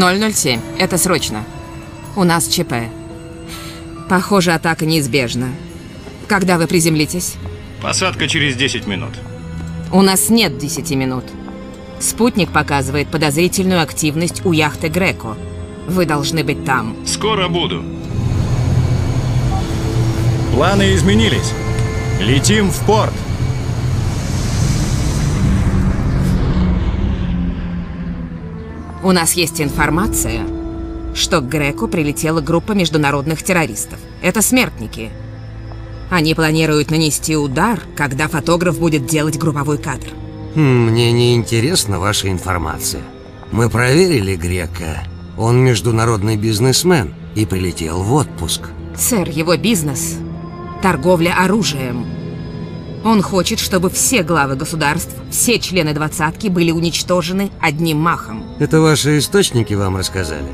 007. Это срочно. У нас ЧП. Похоже, атака неизбежна. Когда вы приземлитесь? Посадка через 10 минут. У нас нет 10 минут. Спутник показывает подозрительную активность у яхты Греко. Вы должны быть там. Скоро буду. Планы изменились. Летим в порт. У нас есть информация, что к Греко прилетела группа международных террористов. Это смертники. Они планируют нанести удар, когда фотограф будет делать групповой кадр. Мне не интересна ваша информация. Мы проверили Грека. Он международный бизнесмен и прилетел в отпуск. Сэр, его бизнес – торговля оружием. Он хочет, чтобы все главы государств, все члены двадцатки были уничтожены одним махом. Это ваши источники вам рассказали?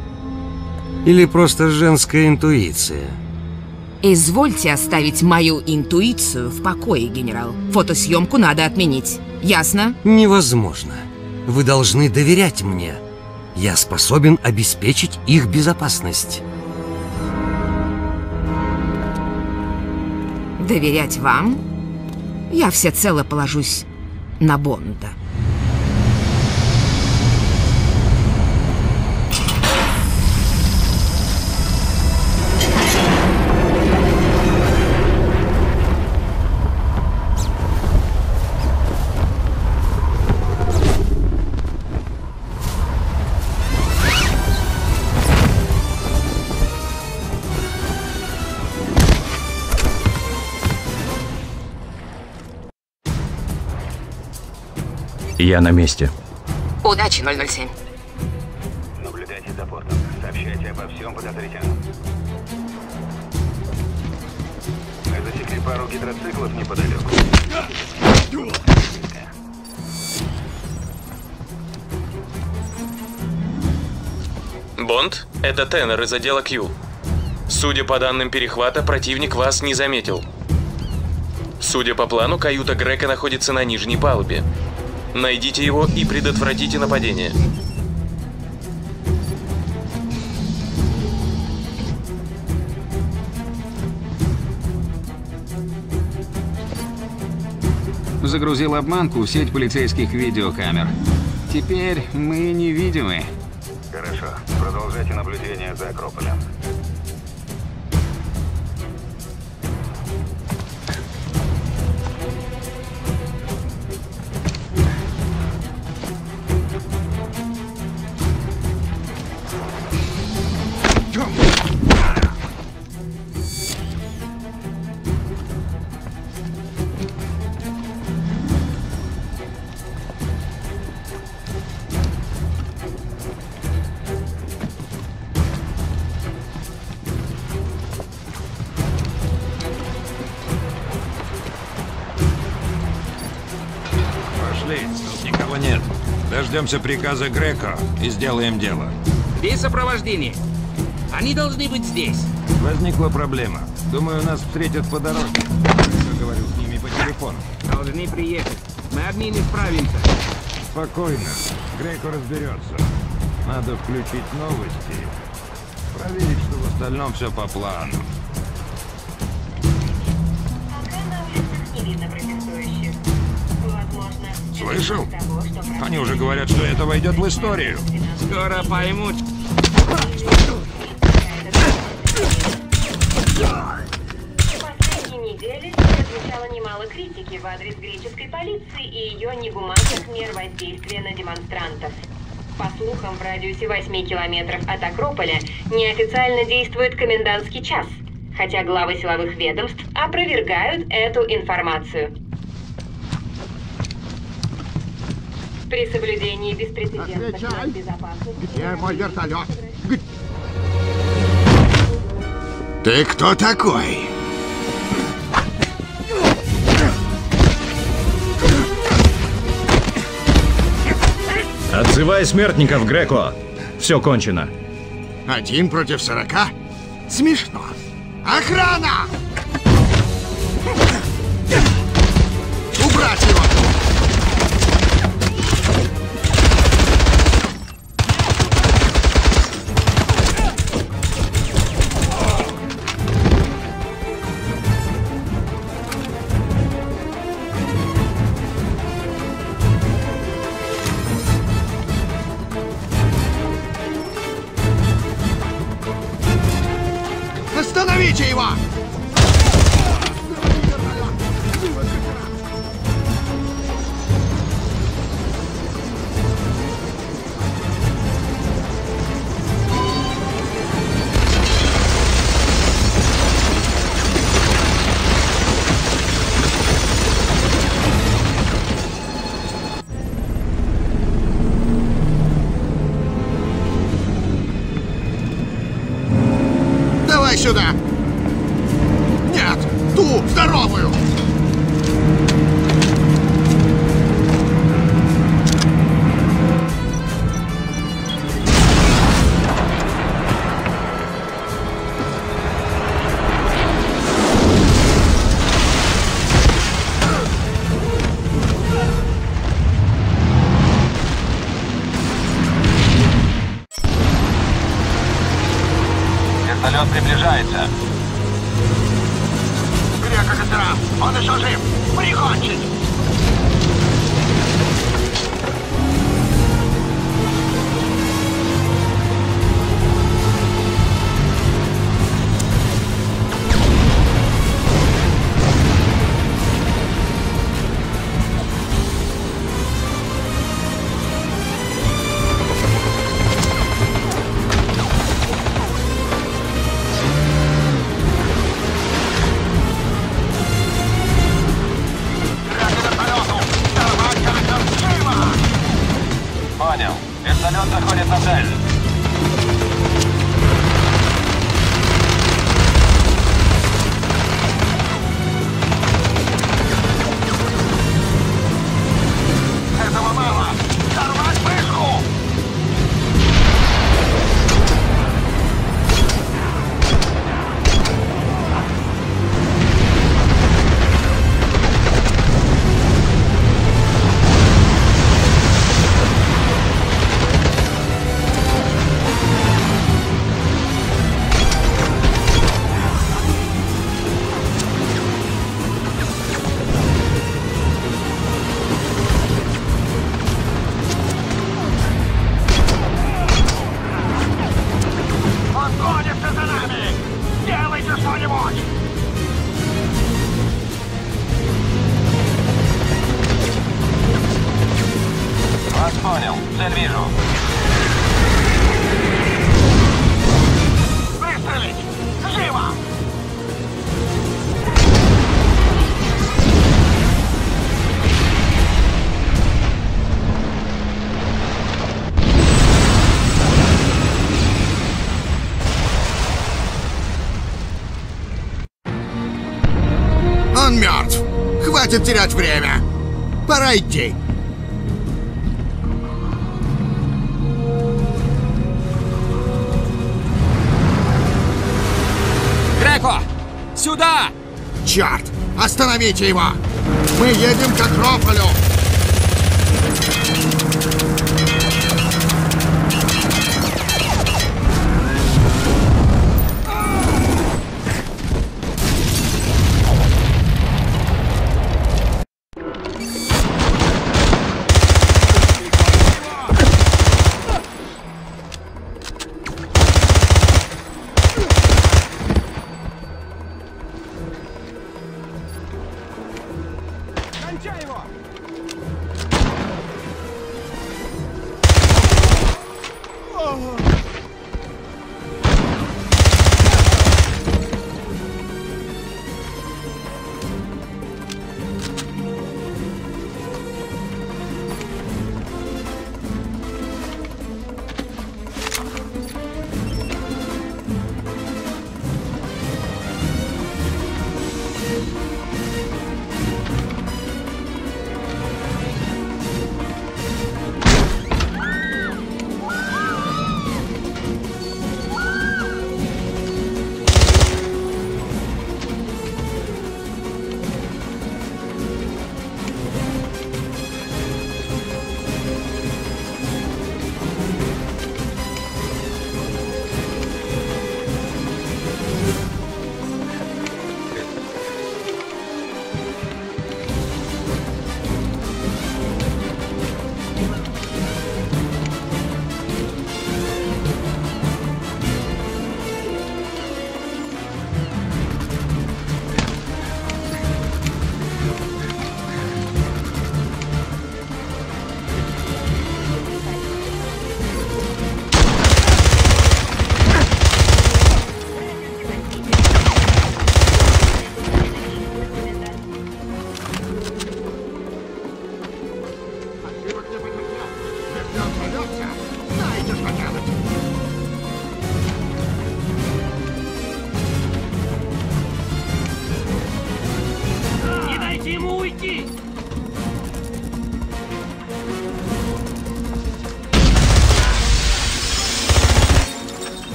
Или просто женская интуиция? Извольте оставить мою интуицию в покое, генерал. Фотосъемку надо отменить. Ясно? Невозможно. Вы должны доверять мне. Я способен обеспечить их безопасность. Доверять вам? Я всецело положусь на Бонда. Я на месте. Удачи, 007. Наблюдайте за портом. Сообщайте обо всем подозрительном. Мы засекли пару гидроциклов неподалеку. Бонд, это Теннер из отдела Q. Судя по данным перехвата, противник вас не заметил. Судя по плану, каюта Грека находится на нижней палубе. Найдите его и предотвратите нападение. Загрузил обманку в сеть полицейских видеокамер. Теперь мы невидимы. Хорошо. Продолжайте наблюдение за Акрополем. Нет. Дождемся приказа Греко и сделаем дело. Без сопровождения. Они должны быть здесь. Возникла проблема. Думаю, нас встретят по дороге. Я говорил с ними по телефону. Должны приехать. Мы одни не справимся. Спокойно. Греко разберется. Надо включить новости. Проверить, что в остальном все по плану. Слышал? Они уже говорят, что это войдет в историю. Скоро поймут. последние недели прозвучало немало критики в адрес греческой полиции и ее негуманных мер воздействия на демонстрантов. По слухам, в радиусе 8 километров от Акрополя неофициально действует комендантский час, хотя главы силовых ведомств опровергают эту информацию. При соблюдении беспрецедентных безопасности... Где мой вертолет? Ты кто такой? Отзывай смертников, Греко. Все кончено. Один против сорока? Смешно. Охрана! Остановите его! Сюда! Нет, ту, здоровую! Приближается. Грек офицера! Он еще жив! Прикончить! Он мертв. Хватит терять время. Пора идти. Греко! Сюда! Черт! Остановите его! Мы едем к Акрополю!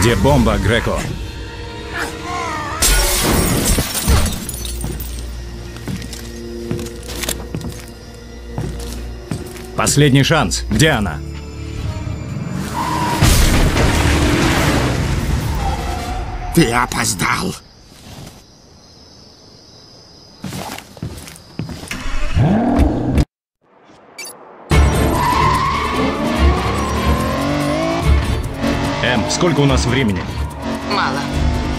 Где бомба, Греко? Последний шанс. Где она? Ты опоздал. Сколько у нас времени? Мало.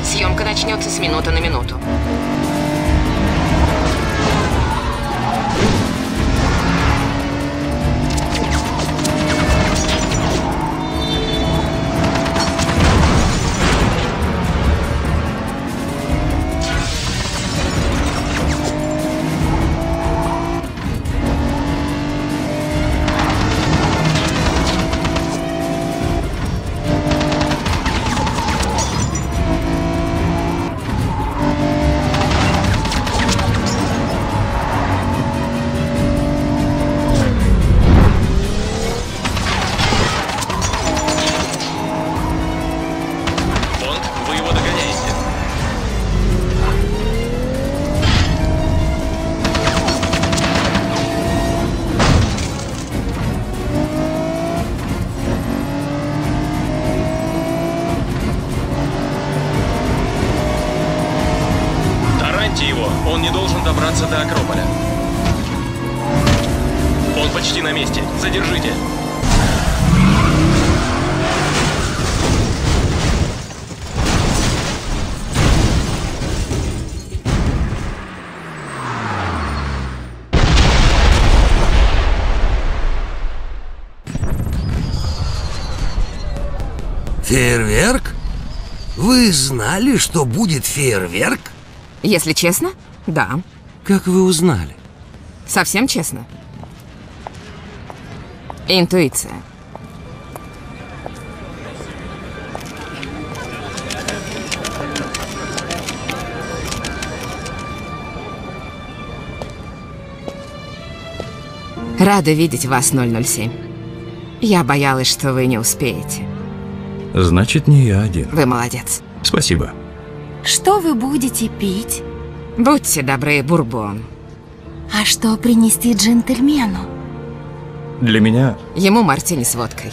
Съемка начнется с минуты на минуту. Фейерверк? Вы знали, что будет фейерверк? Если честно, да. Как вы узнали? Совсем честно. Интуиция. Рада видеть вас, 007. Я боялась, что вы не успеете. Значит, не я один. Вы молодец. Спасибо. Что вы будете пить? Будьте добры, бурбон. А что принести джентльмену? Для меня Ему мартини с водкой.